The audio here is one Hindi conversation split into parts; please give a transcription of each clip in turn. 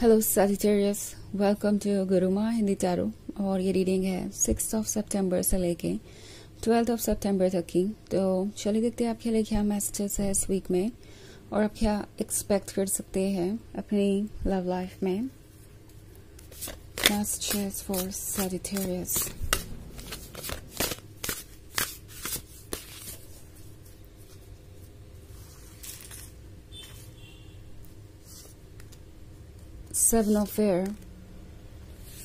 Hello Sagittarius welcome to Gurumaa Hindi tarot और ये रीडिंग है सिक्स ऑफ़ सितंबर से लेके ट्वेल्थ ऑफ़ सितंबर तक की। तो चलिए देखते हैं आपके लिए क्या मैसेजेस है इस वीक में और आप क्या एक्सपेक्ट कर सकते हैं अपनी लव लाइफ में। Messages for Sagittarius Seven of Air,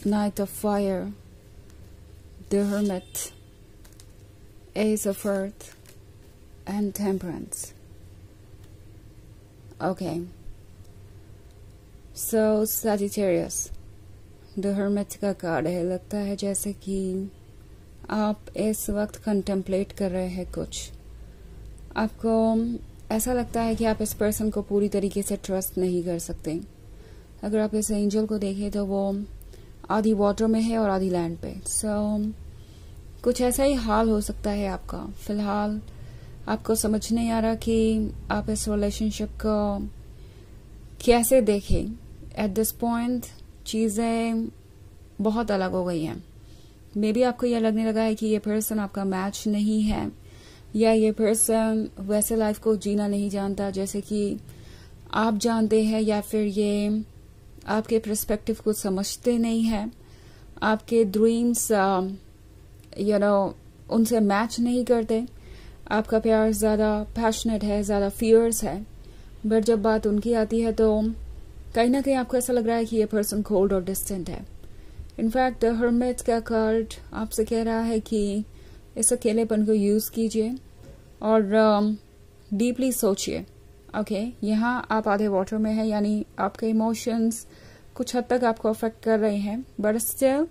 Knight of Fire, the Hermit, Ace of Earth, and Temperance. Okay. So Sagittarius, the Hermit का कार्ड है लगता है जैसे कि आप इस वक्त कंटेम्पलेट कर रहे हैं कुछ आपको ऐसा लगता है कि आप इस पर्सन को पूरी तरीके से ट्रस्ट नहीं कर सकते अगर आप इस एंजल को देखें तो वो आधी वाटर में है और आधी लैंड पे। सो so, कुछ ऐसा ही हाल हो सकता है आपका। फ़िलहाल आपको समझ नहीं आ रहा कि आप इस रिलेशनशिप को कैसे देखें। एट दिस पॉइंट चीज़ें बहुत अलग हो गई हैं। मे बी आपको यह लगने लगा है कि ये पर्सन आपका मैच नहीं है या ये पर्सन वैसे लाइफ को जीना नहीं जानता जैसे कि आप जानते हैं या फिर ये आपके प्रस्पेक्टिव को समझते नहीं हैं। आपके ड्रीम्स यू नो उनसे मैच नहीं करते। आपका प्यार ज़्यादा पैशनेट है ज़्यादा फियर्स है। बट जब बात उनकी आती है तो कहीं ना कहीं आपको ऐसा लग रहा है कि ये पर्सन कोल्ड और डिस्टेंट है। इनफैक्ट हरमेट का कार्ड आपसे कह रहा है कि इस अकेलेपन को यूज़ कीजिए और डीपली um, सोचिए। ओके okay, यहाँ आप आधे वाटर में है यानी आपके इमोशंस कुछ हद तक आपको अफेक्ट कर रहे हैं बट स्टिल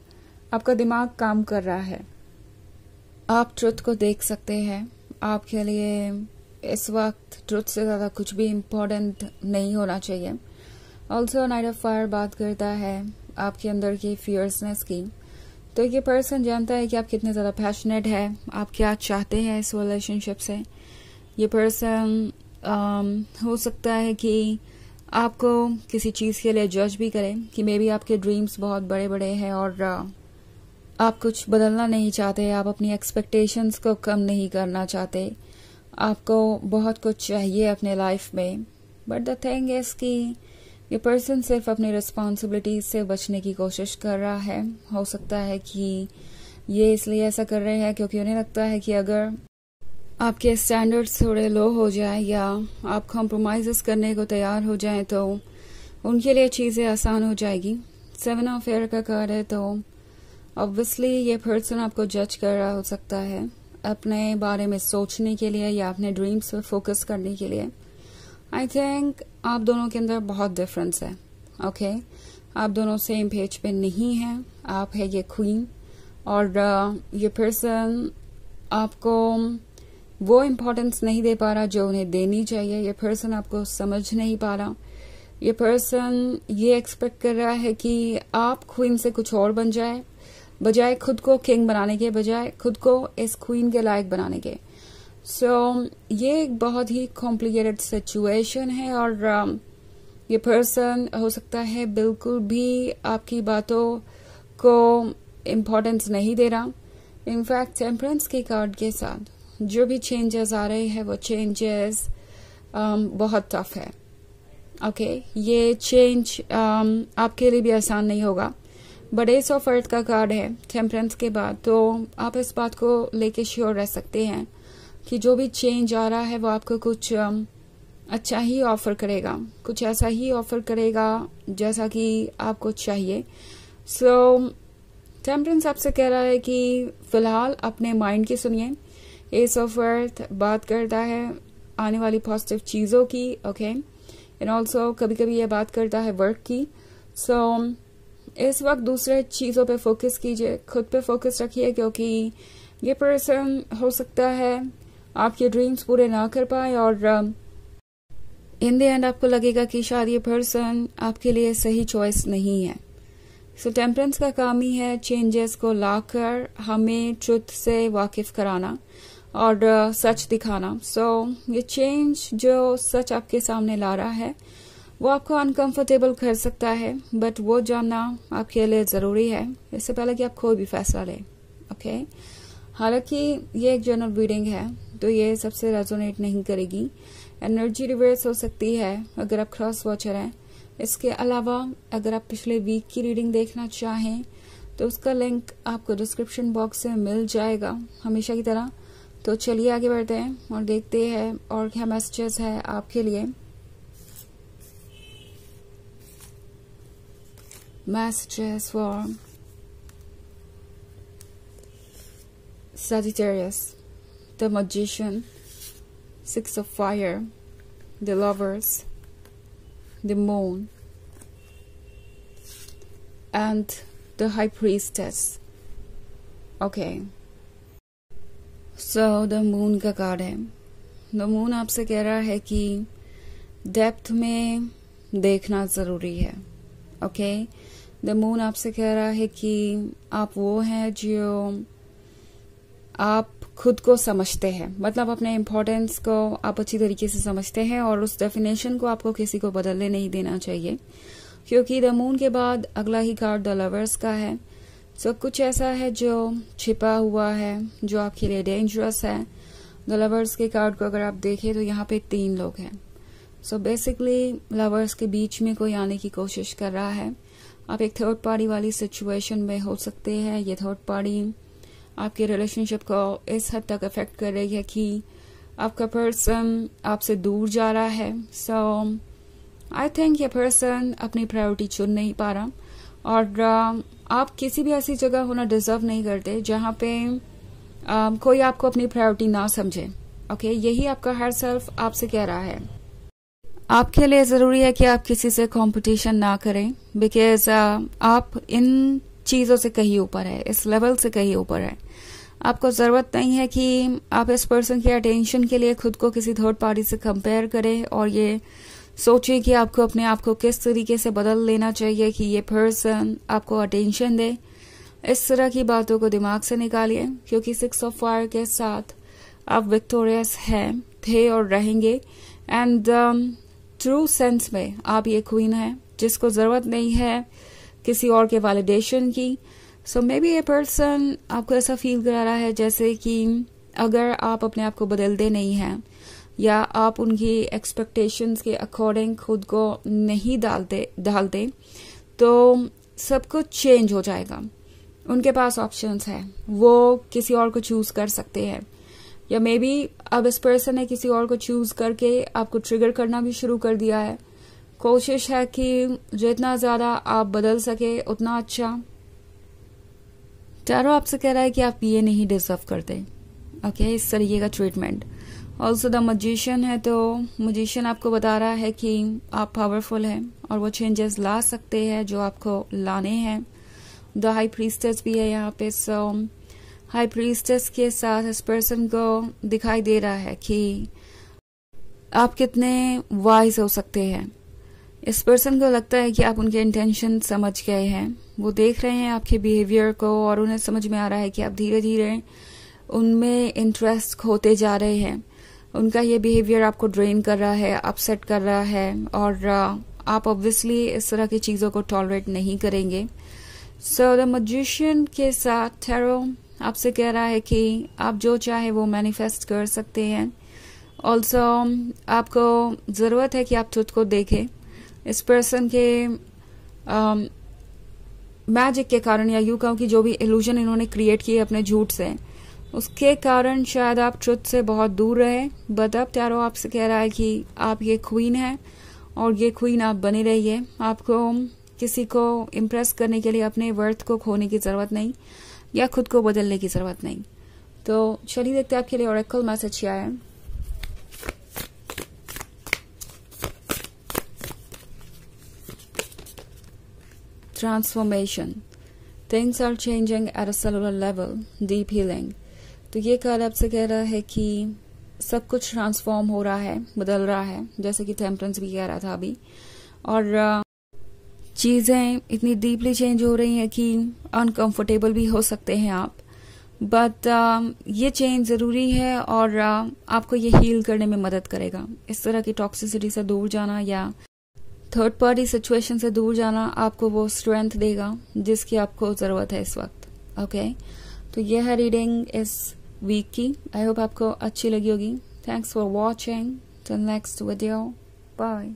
आपका दिमाग काम कर रहा है। आप ट्रुथ को देख सकते हैं। आपके लिए इस वक्त ट्रुथ से ज़्यादा कुछ भी इम्पोर्टेंट नहीं होना चाहिए। ऑल्सो नाइट ऑफ़ फायर बात करता है आपके अंदर की फियर्सनेस की। तो ये पर्सन जानता है कि आप कितने ज़्यादा पैशनेट है आप क्या चाहते हैं इस रिलेशनशिप से। ये पर्सन हो सकता है कि आपको किसी चीज़ के लिए जज भी करें कि मे बी आपके ड्रीम्स बहुत बड़े बड़े हैं और uh, आप कुछ बदलना नहीं चाहते आप अपनी एक्सपेक्टेशंस को कम नहीं करना चाहते। आपको बहुत कुछ चाहिए अपने लाइफ में बट द थिंग इज़ कि ये पर्सन सिर्फ़ अपनी रिस्पॉन्सिबिलिटीज से बचने की कोशिश कर रहा है। हो सकता है कि ये इसलिए ऐसा कर रहे हैं क्योंकि उन्हें लगता है कि अगर आपके स्टैंडर्ड्स थोड़े लो हो जाए या आप कॉम्प्रोमाइज करने को तैयार हो जाएँ तो उनके लिए चीज़ें आसान हो जाएगी सेवन ऑफ़ एयर का कार्ड है तो ऑब्वियसली ये पर्सन आपको जज कर रहा हो सकता है अपने बारे में सोचने के लिए या अपने ड्रीम्स पर फोकस करने के लिए आई थिंक आप दोनों के अंदर बहुत डिफरेंस है ओके okay? आप दोनों सेम पेज पे नहीं हैं आप है ये क्वीन और uh, ये पर्सन आपको वो इम्पोर्टेंस नहीं दे पा रहा जो उन्हें देनी चाहिए। ये पर्सन आपको समझ नहीं पा रहा। ये पर्सन ये एक्सपेक्ट कर रहा है कि आप क्वीन से कुछ और बन जाए बजाय खुद को किंग बनाने के बजाय खुद को इस क्वीन के लायक बनाने के। सो so, ये एक बहुत ही कॉम्प्लिकेटेड सिचुएशन है और um, ये पर्सन हो सकता है बिल्कुल भी आपकी बातों को इम्पोर्टेंस नहीं दे रहा। इनफैक्ट टेम्परेंस के कार्ड के साथ। जो भी चेंजेस आ रहे हैं वो चेंजेस um, बहुत टफ है। Okay okay? ये चेंज um, आपके लिए भी आसान नहीं होगा। एस ऑफ़ अर्थ का कार्ड है टेम्परेंस के बाद। तो आप इस बात को लेके श्योर रह सकते हैं कि जो भी चेंज आ रहा है वो आपको कुछ um, अच्छा ही ऑफ़र करेगा। कुछ ऐसा ही ऑफ़र करेगा जैसा कि आपको चाहिए। सो so, टेम्परेंस आपसे कह रहा है कि फ़िलहाल अपने माइंड की सुनिए। एस ऑफ़ अर्थ बात करता है आने वाली पॉजिटिव चीज़ों की ओके एंड ऑल्सो कभी कभी ये बात करता है वर्क की सो so, इस वक्त दूसरे चीज़ों पे फोकस कीजिए खुद पे फोकस रखिए क्योंकि ये पर्सन हो सकता है आपके ड्रीम्स पूरे ना कर पाए और इन द एंड आपको लगेगा कि शायद ये पर्सन आपके लिए सही चॉइस नहीं है। सो so, टेम्परेंस का काम ही है चेंजेस को लाकर हमें ट्रुथ से वाकिफ कराना। और सच दिखाना। सो so, ये चेंज जो सच आपके सामने ला रहा है वो आपको अनकंफर्टेबल कर सकता है बट वो जानना आपके लिए ज़रूरी है। इससे पहले कि आप कोई भी फैसला लें ओके हालाँकि ये एक जनरल रीडिंग है तो ये सबसे रेजोनेट नहीं करेगी। एनर्जी रिवर्स हो सकती है अगर आप क्रॉस वॉचर हैं। इसके अलावा अगर आप पिछले वीक की रीडिंग देखना चाहें तो उसका लिंक आपको डिस्क्रिप्शन बॉक्स में मिल जाएगा। हमेशा की तरह तो चलिए आगे बढ़ते हैं और देखते हैं और क्या मैसेजेस है आपके लिए messages for Sagittarius, the Magician, Six of Fire, the Lovers, the Moon, and the High Priestess. Okay. So, the Moon का कार्ड है द मून आपसे कह रहा है कि डेप्थ में देखना ज़रूरी है ओके द मून आपसे कह रहा है कि आप वो हैं जो आप खुद को समझते हैं। मतलब अपने इम्पोर्टेंस को आप अच्छी तरीके से समझते हैं और उस डेफिनेशन को आपको किसी को बदलने नहीं देना चाहिए। क्योंकि द मून के बाद अगला ही कार्ड द लवर्स का है। सो so, कुछ ऐसा है जो छिपा हुआ है जो आपके लिए डेंजरस है। द लवर्स के कार्ड को अगर आप देखें तो यहाँ पे तीन लोग हैं। सो बेसिकली लवर्स के बीच में कोई आने की कोशिश कर रहा है। आप एक थर्ड पार्टी वाली सिचुएशन में हो सकते हैं। ये थर्ड पार्टी आपके रिलेशनशिप को इस हद तक अफेक्ट कर रही है कि आपका पर्सन आपसे दूर जा रहा है। सो आई थिंक ये पर्सन अपनी प्रायोरिटी चुन नहीं पा रहा। और uh, आप किसी भी ऐसी जगह होना डिजर्व नहीं करते जहाँ पे uh, कोई आपको अपनी प्रायोरिटी ना समझे। ओके यही आपका हर सेल्फ आपसे कह रहा है। आपके लिए ज़रूरी है कि आप किसी से कंपटीशन ना करें बिकॉज़ uh, आप इन चीज़ों से कहीं ऊपर है इस लेवल से कहीं ऊपर है। आपको ज़रूरत नहीं है कि आप इस पर्सन की अटेंशन के लिए खुद को किसी थर्ड पार्टी से कंपेयर करें और ये सोचिए कि आपको अपने आप को किस तरीके से बदल लेना चाहिए कि ये पर्सन आपको अटेंशन दे। इस तरह की बातों को दिमाग से निकालिए, क्योंकि सिक्स ऑफ़ फायर के साथ आप विक्टोरियस हैं, थे और रहेंगे। एंड ट्रू सेंस में आप ये क्वीन है, जिसको ज़रूरत नहीं है किसी और के वैलिडेशन की। सो मे बी ए पर्सन आपको ऐसा फील करा रहा है जैसे कि अगर आप अपने आप को बदलते नहीं हैं या आप उनकी एक्सपेक्टेशंस के अकॉर्डिंग खुद को नहीं डालते डालते तो सब कुछ चेंज हो जाएगा। उनके पास ऑप्शंस है। वो किसी और को चूज़ कर सकते हैं। या मे बी अब इस पर्सन ने किसी और को चूज़ करके आपको ट्रिगर करना भी शुरू कर दिया है। कोशिश है कि जितना ज़्यादा आप बदल सके, उतना अच्छा। टैरो आपसे कह रहा है कि आप ये नहीं डिजर्व करते। ओके इस तरीके का ट्रीटमेंट ऑल्सो द मजिशियन है तो मजिशियन आपको बता रहा है कि आप पावरफुल हैं और वो चेंजेस ला सकते हैं जो आपको लाने हैं। द हाई प्रीस्टेस भी है यहाँ पे सो हाई प्रीस्टेस के साथ इस पर्सन को दिखाई दे रहा है कि आप कितने वाइज हो सकते हैं। इस पर्सन को लगता है कि आप उनके इंटेंशन समझ गए हैं। वो देख रहे हैं आपके बिहेवियर को और उन्हें समझ में आ रहा है कि आप धीरे धीरे उनमें इंटरेस्ट खोते जा रहे हैं। उनका ये बिहेवियर आपको ड्रेन कर रहा है अपसेट कर रहा है और आप ऑब्वियसली इस तरह की चीज़ों को टॉलरेट नहीं करेंगे। सो द मजिशियन के साथ ठहरो आपसे कह रहा है कि आप जो चाहे वो मैनिफेस्ट कर सकते हैं। ऑल्सो आपको ज़रूरत है कि आप खुद को देखें। इस पर्सन के मैजिक um, के कारण या यू कहूँ कि जो भी इल्यूजन इन्होंने क्रिएट किए अपने झूठ से उसके कारण शायद आप ट्रुथ से बहुत दूर रहे बट अब त्यारो आपसे कह रहा है कि आप ये क्वीन है और ये क्वीन आप बने रहिए आपको किसी को इम्प्रेस करने के लिए अपने वर्थ को खोने की ज़रूरत नहीं या खुद को बदलने की ज़रूरत नहीं तो चलिए देखते आपके लिए और मैसेज क्या है transformation. Things are changing at a cellular level. Deep healing. तो ये कार्ड आपसे कह रहा है कि सब कुछ ट्रांसफॉर्म हो रहा है बदल रहा है जैसे कि टेम्परेंस भी कह रहा था अभी। और चीज़ें इतनी डीपली चेंज हो रही हैं कि अनकंफर्टेबल भी हो सकते हैं आप। बट uh, ये चेंज ज़रूरी है और uh, आपको ये हील करने में मदद करेगा। इस तरह की टॉक्सिसिटी से दूर जाना या थर्ड पार्टी सिचुएशन से दूर जाना आपको वो स्ट्रेंथ देगा जिसकी आपको ज़रूरत है इस वक्त ओके okay? तो यह रीडिंग इस वीक की। आई होप आपको अच्छी लगी होगी। Thanks for watching till next video bye